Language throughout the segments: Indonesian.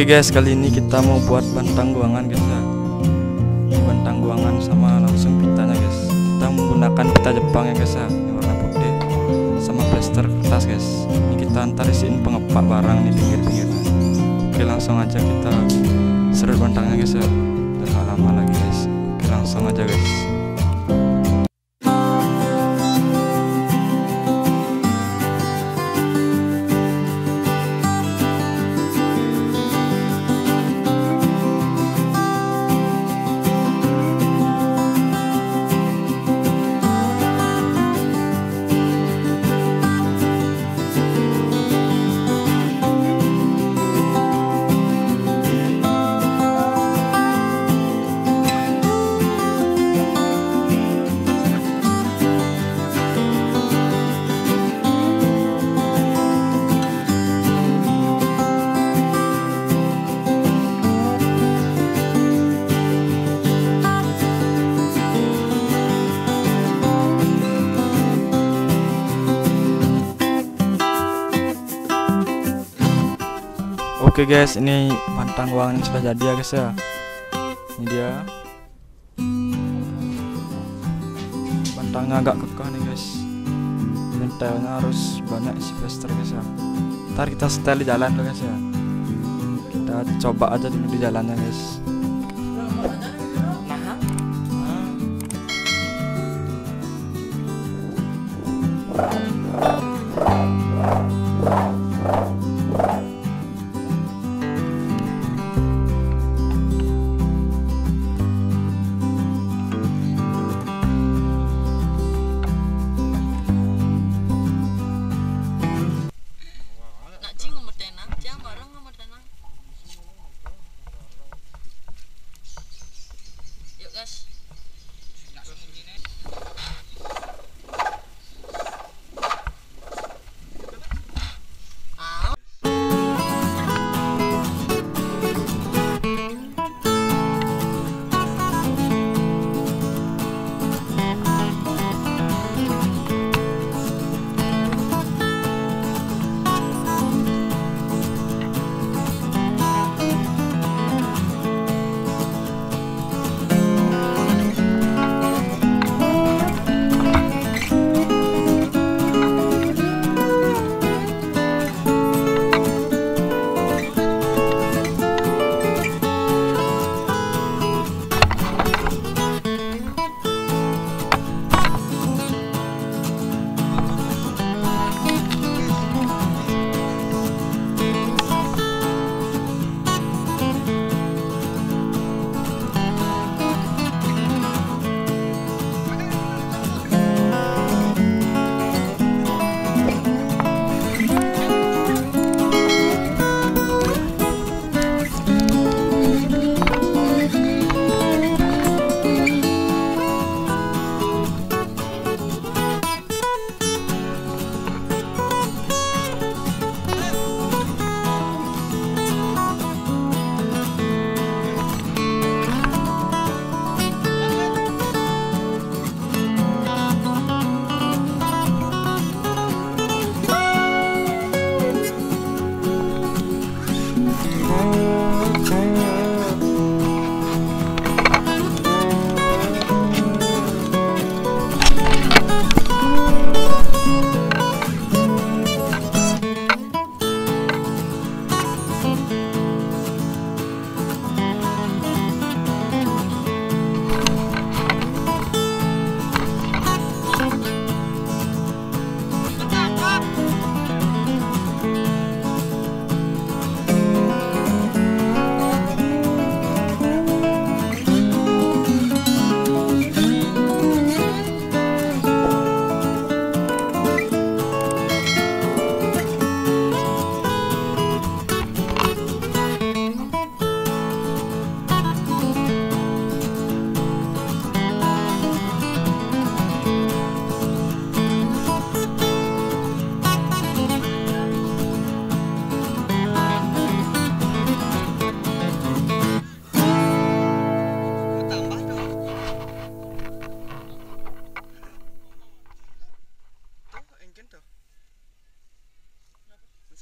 Oke guys, kali ini kita mau buat bantang guangan guys ya. Bantang guangan sama langsung pitanya guys. Kita menggunakan pita Jepang ya guys ya, ini warna putih sama plaster kertas guys. Ini kita antar isiin pengepak barang di pinggir-pinggirnya. Oke, langsung aja kita serut bantangnya guys ya. Lama lagi guys. Oke, langsung aja guys. Oke guys, ini pantang uang yang sudah jadi ya guys ya. Ini dia. Pantangnya agak kekeh nih guys. Mentelnya harus banyak isi guys ya. Ntar kita setel di jalan dulu guys ya. Kita coba aja dulu di jalannya guys. Nak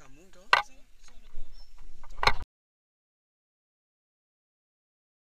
muchos.